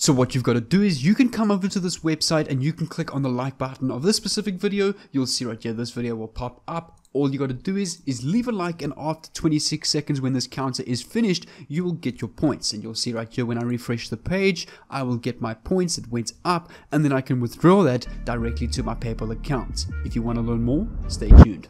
So what you've got to do is you can come over to this website and you can click on the like button of this specific video. You'll see right here, this video will pop up. All you got to do is is leave a like and after 26 seconds when this counter is finished you will get your points. And you'll see right here when I refresh the page I will get my points. It went up and then I can withdraw that directly to my PayPal account. If you want to learn more stay tuned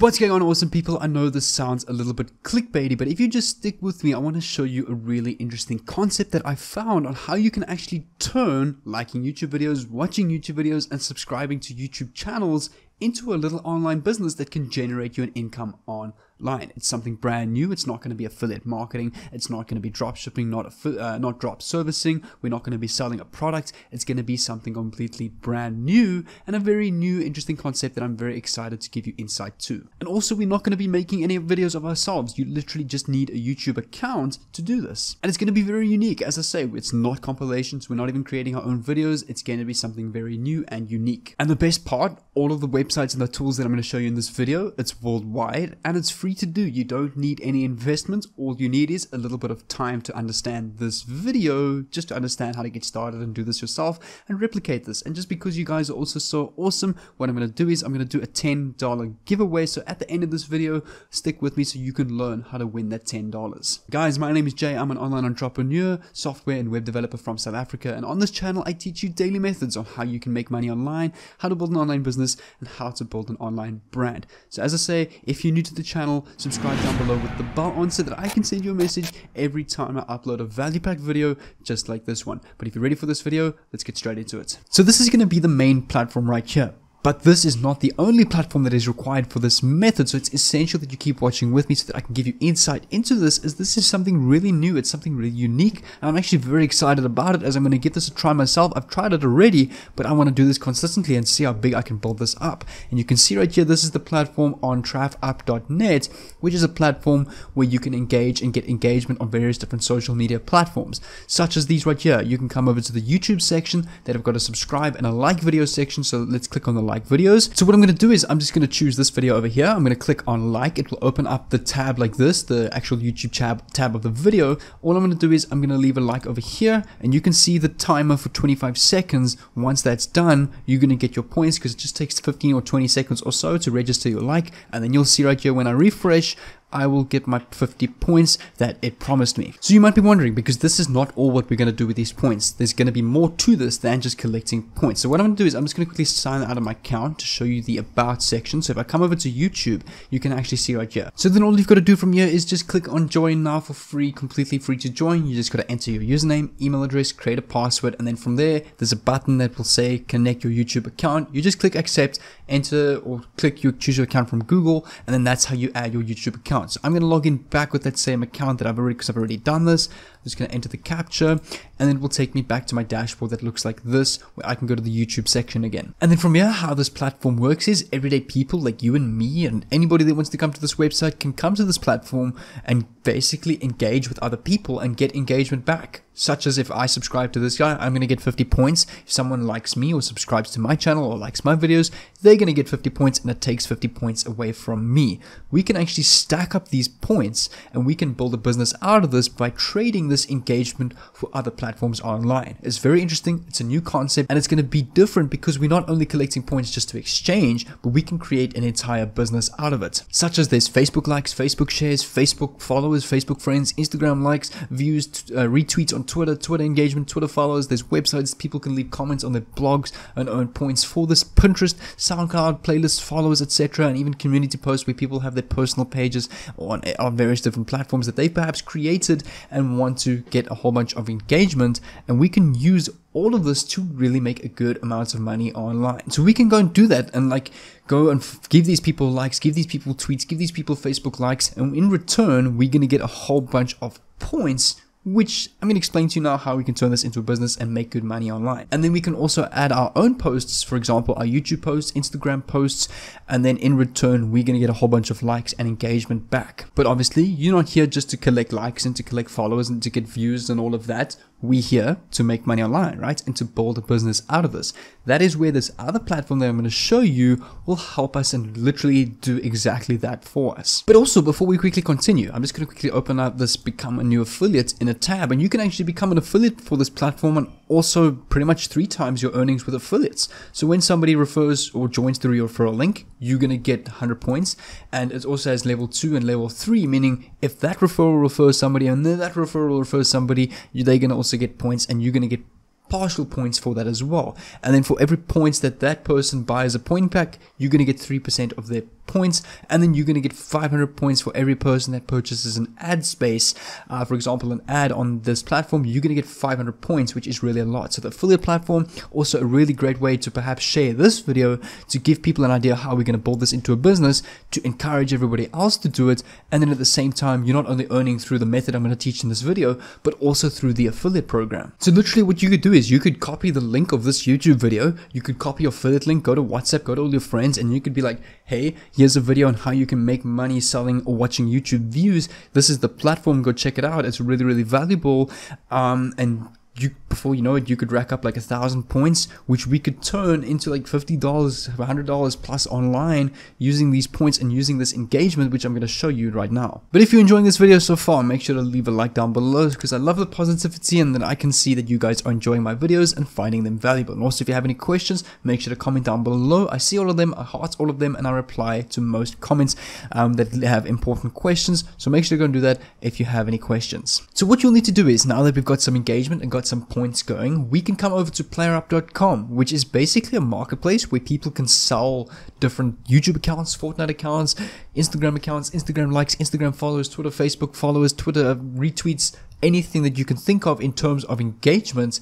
What's going on awesome people? I know this sounds a little bit clickbaity, but if you just stick with me, I want to show you a really interesting concept that I found on how you can actually turn liking YouTube videos, watching YouTube videos, and subscribing to YouTube channels into a little online business that can generate you an income online line. It's something brand new. It's not going to be affiliate marketing. It's not going to be drop shipping, not uh, not drop servicing. We're not going to be selling a product. It's going to be something completely brand new and a very new, interesting concept that I'm very excited to give you insight to. And also, we're not going to be making any videos of ourselves. You literally just need a YouTube account to do this. And it's going to be very unique. As I say, it's not compilations. We're not even creating our own videos. It's going to be something very new and unique. And the best part, all of the websites and the tools that I'm going to show you in this video, it's worldwide and it's free free to do. You don't need any investments. All you need is a little bit of time to understand this video, just to understand how to get started and do this yourself and replicate this. And just because you guys are also so awesome, what I'm going to do is I'm going to do a $10 giveaway. So at the end of this video, stick with me so you can learn how to win that $10. Guys, my name is Jay. I'm an online entrepreneur, software and web developer from South Africa. And on this channel, I teach you daily methods on how you can make money online, how to build an online business, and how to build an online brand. So as I say, if you're new to the channel, channel, subscribe down below with the bell on so that I can send you a message every time I upload a value pack video just like this one. But if you're ready for this video, let's get straight into it. So this is going to be the main platform right here. But this is not the only platform that is required for this method, so it's essential that you keep watching with me so that I can give you insight into this as this is something really new, it's something really unique, and I'm actually very excited about it as I'm going to give this a try myself. I've tried it already, but I want to do this consistently and see how big I can build this up. And you can see right here, this is the platform on traffup.net, which is a platform where you can engage and get engagement on various different social media platforms, such as these right here. You can come over to the YouTube section that have got a subscribe and a like video section, so let's click on the like videos. So what I'm going to do is I'm just going to choose this video over here. I'm going to click on like. It will open up the tab like this, the actual YouTube tab, tab of the video. All I'm going to do is I'm going to leave a like over here and you can see the timer for 25 seconds. Once that's done, you're going to get your points because it just takes 15 or 20 seconds or so to register your like. And then you'll see right here when I refresh, I will get my 50 points that it promised me. So you might be wondering, because this is not all what we're going to do with these points. There's going to be more to this than just collecting points. So what I'm going to do is I'm just going to quickly sign out of my account to show you the about section. So if I come over to YouTube, you can actually see right here. So then all you've got to do from here is just click on join now for free, completely free to join. You just got to enter your username, email address, create a password, and then from there, there's a button that will say connect your YouTube account. You just click accept, enter or click your choose your account from Google, and then that's how you add your YouTube account. So I'm to log in back with that same account that I've already, because I've already done this. Just going to enter the captcha and it will take me back to my dashboard that looks like this, where I can go to the YouTube section again. And then from here, how this platform works is everyday people like you and me and anybody that wants to come to this website can come to this platform and basically engage with other people and get engagement back. Such as if I subscribe to this guy, I'm going to get 50 points. If someone likes me or subscribes to my channel or likes my videos, they're going to get 50 points and it takes 50 points away from me. We can actually stack up these points and we can build a business out of this by trading this engagement for other platforms online. It's very interesting. It's a new concept and it's going to be different because we're not only collecting points just to exchange, but we can create an entire business out of it. Such as there's Facebook likes, Facebook shares, Facebook followers, Facebook friends, Instagram likes, views, uh, retweets on Twitter, Twitter engagement, Twitter followers. There's websites people can leave comments on their blogs and earn points for this. Pinterest, SoundCloud, playlists, followers, etc., and even community posts where people have their personal pages on, on various different platforms that they perhaps created and want to get a whole bunch of engagement. And we can use all of this to really make a good amount of money online. So we can go and do that and like go and give these people likes, give these people tweets, give these people Facebook likes, and in return, we're going to get a whole bunch of points which I'm going to explain to you now how we can turn this into a business and make good money online. And then we can also add our own posts, for example, our YouTube posts, Instagram posts, and then in return, we're going to get a whole bunch of likes and engagement back. But obviously, you're not here just to collect likes and to collect followers and to get views and all of that. We here to make money online, right? And to build a business out of this. That is where this other platform that I'm going to show you will help us and literally do exactly that for us. But also, before we quickly continue, I'm just going to quickly open up this become a new affiliate in a tab and you can actually become an affiliate for this platform and also pretty much three times your earnings with affiliates. So when somebody refers or joins through your referral link, you're going to get 100 points. And it also has level two and level three, meaning if that referral refers somebody and then that referral refers somebody, they're going to also get points and you're going to get partial points for that as well. And then for every points that that person buys a point pack, you're going to get 3% of their points and then you're going to get 500 points for every person that purchases an ad space. Uh, for example an ad on this platform you're going to get 500 points which is really a lot. So the affiliate platform also a really great way to perhaps share this video to give people an idea how we're going to build this into a business to encourage everybody else to do it. And then at the same time you're not only earning through the method I'm going to teach in this video but also through the affiliate program. So literally what you could do is you could copy the link of this YouTube video. You could copy your affiliate link go to WhatsApp go to all your friends and you could be like hey here's a video on how you can make money selling or watching YouTube views. This is the platform. Go check it out. It's really, really valuable. Um, and you before you know it you could rack up like a thousand points which we could turn into like $50 $100 plus online using these points and using this engagement which I'm going to show you right now. But if you're enjoying this video so far make sure to leave a like down below because I love the positivity and then I can see that you guys are enjoying my videos and finding them valuable. And also if you have any questions make sure to comment down below. I see all of them I heart all of them and I reply to most comments um, that have important questions. So make sure to go and do that if you have any questions. So what you'll need to do is now that we've got some engagement and got some points going, we can come over to playerup.com, which is basically a marketplace where people can sell different YouTube accounts, Fortnite accounts, Instagram accounts, Instagram likes, Instagram followers, Twitter, Facebook followers, Twitter retweets, anything that you can think of in terms of engagement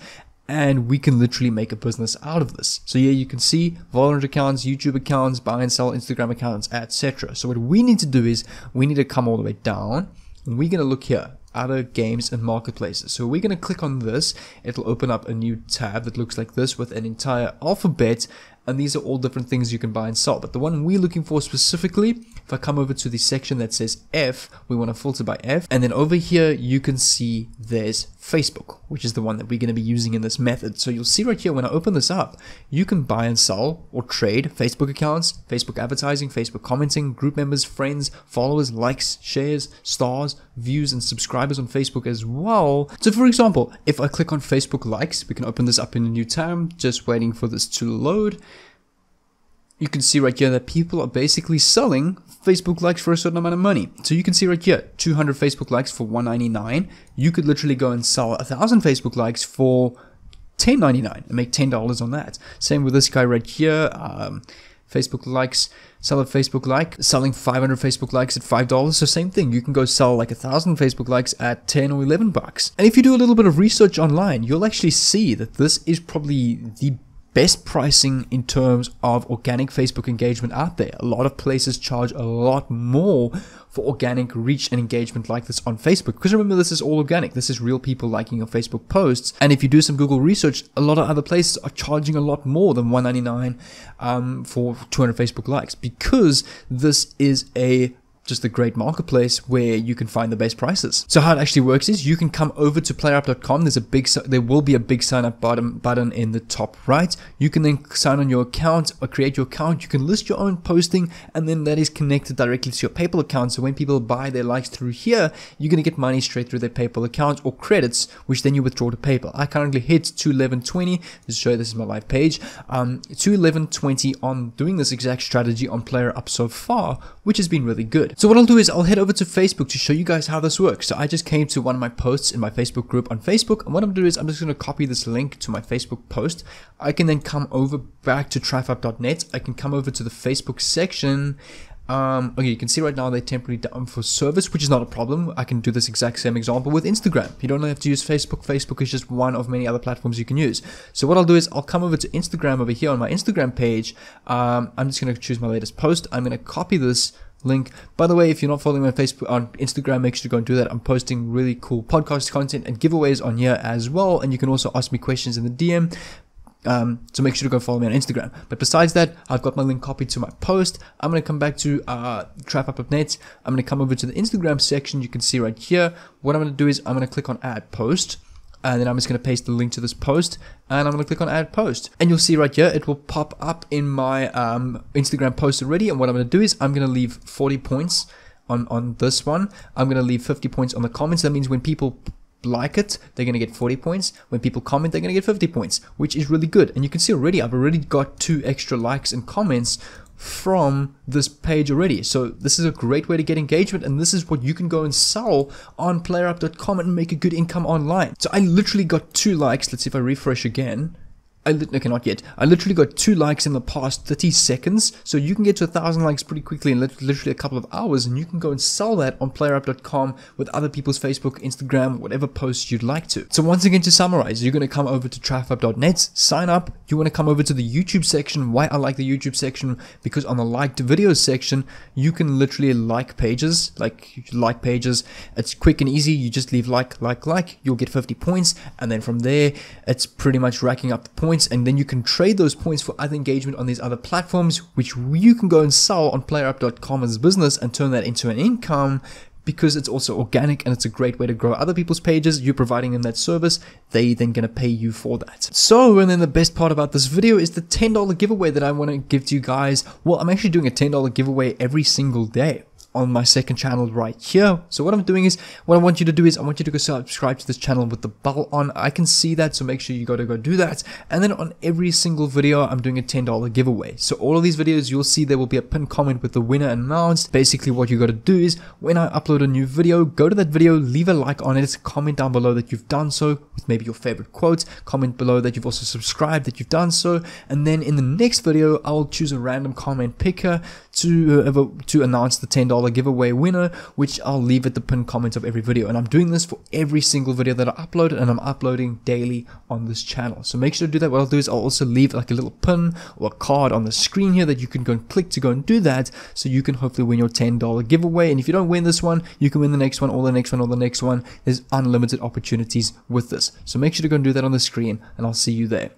and we can literally make a business out of this. So yeah, you can see Valorant accounts, YouTube accounts, buy and sell Instagram accounts, etc. So what we need to do is we need to come all the way down and we're going to look here other games and marketplaces. So we're going to click on this. It'll open up a new tab that looks like this with an entire alphabet and these are all different things you can buy and sell. But the one we're looking for specifically, if I come over to the section that says F, we want to filter by F, and then over here you can see there's Facebook, which is the one that we're going to be using in this method. So you'll see right here when I open this up, you can buy and sell or trade Facebook accounts, Facebook advertising, Facebook commenting, group members, friends, followers, likes, shares, stars, views, and subscribers on Facebook as well. So for example, if I click on Facebook likes, we can open this up in a new tab, just waiting for this to load you can see right here that people are basically selling Facebook likes for a certain amount of money. So you can see right here, 200 Facebook likes for 199. You could literally go and sell a thousand Facebook likes for 10.99 and make $10 on that. Same with this guy right here. Um, Facebook likes, sell a Facebook like, selling 500 Facebook likes at $5. So same thing, you can go sell like a thousand Facebook likes at 10 or 11 bucks. And if you do a little bit of research online, you'll actually see that this is probably the best pricing in terms of organic Facebook engagement out there. A lot of places charge a lot more for organic reach and engagement like this on Facebook. Because remember, this is all organic. This is real people liking your Facebook posts. And if you do some Google research, a lot of other places are charging a lot more than 199 um, for 200 Facebook likes because this is a just a great marketplace where you can find the best prices. So how it actually works is you can come over to playerup.com. There's a big, there will be a big sign up button, button in the top right. You can then sign on your account or create your account. You can list your own posting and then that is connected directly to your PayPal account. So when people buy their likes through here, you're going to get money straight through their PayPal account or credits, which then you withdraw to PayPal. I currently hit 21120 to show you this is my live page. Um, 21120 on doing this exact strategy on PlayerUp so far, which has been really good. So what I'll do is I'll head over to Facebook to show you guys how this works. So I just came to one of my posts in my Facebook group on Facebook. And what I'm going to do is I'm just going to copy this link to my Facebook post. I can then come over back to traffup.net. I can come over to the Facebook section um, okay, you can see right now they're temporarily down for service, which is not a problem. I can do this exact same example with Instagram. You don't have to use Facebook. Facebook is just one of many other platforms you can use. So what I'll do is I'll come over to Instagram over here on my Instagram page. Um, I'm just going to choose my latest post. I'm going to copy this link. By the way, if you're not following me on Facebook on Instagram, make sure to go and do that. I'm posting really cool podcast content and giveaways on here as well. And you can also ask me questions in the DM. Um, so make sure to go follow me on Instagram. But besides that, I've got my link copied to my post. I'm going to come back to uh, traffup.net. I'm going to come over to the Instagram section. You can see right here. What I'm to do is I'm going to click on add post. And then I'm just going to paste the link to this post and I'm going to click on add post and you'll see right here it will pop up in my um, Instagram post already and what I'm going to do is I'm going to leave 40 points on, on this one I'm going to leave 50 points on the comments that means when people like it, they're going to get 40 points. When people comment, they're going to get 50 points, which is really good. And you can see already, I've already got two extra likes and comments from this page already. So this is a great way to get engagement and this is what you can go and sell on playerup.com and make a good income online. So I literally got two likes. Let's see if I refresh again. I okay, not yet. I literally got two likes in the past 30 seconds. So you can get to a thousand likes pretty quickly in literally a couple of hours, and you can go and sell that on playerup.com with other people's Facebook, Instagram, whatever posts you'd like to. So once again, to summarize, you're going to come over to traffup.net, sign up. You want to come over to the YouTube section. Why I like the YouTube section? Because on the liked videos section, you can literally like pages, like like pages. It's quick and easy. You just leave like, like, like. You'll get 50 points, and then from there, it's pretty much racking up the points points and then you can trade those points for other engagement on these other platforms which you can go and sell on playerup.com as a business and turn that into an income because it's also organic and it's a great way to grow other people's pages. You're providing them that service. They then gonna pay you for that. So, and then the best part about this video is the $10 giveaway that I want to give to you guys. Well, I'm actually doing a $10 giveaway every single day on my second channel right here. So what I'm doing is, what I want you to do is, I want you to go subscribe to this channel with the bell on. I can see that, so make sure you got to go do that. And then on every single video, I'm doing a $10 giveaway. So all of these videos, you'll see there will be a pinned comment with the winner announced. Basically, what you got to do is, when I upload a new video, go to that video, leave a like on it, comment down below that you've done so with maybe your favorite quotes, comment below that you've also subscribed that you've done so, and then in the next video, I will choose a random comment picker to uh, to announce the $10 giveaway winner, which I'll leave at the pinned comment of every video. And I'm doing this for every single video that I upload, and I'm uploading daily on this channel. So make sure to do that. What I'll do is I'll also leave like a little pin or a card on the screen here that you can go and click to go and do that, so you can hopefully win your $10 giveaway. And if you don't win this one, you can win the next one, or the next one, or the next one. There's unlimited opportunities with this. So make sure to go and do that on the screen, and I'll see you there.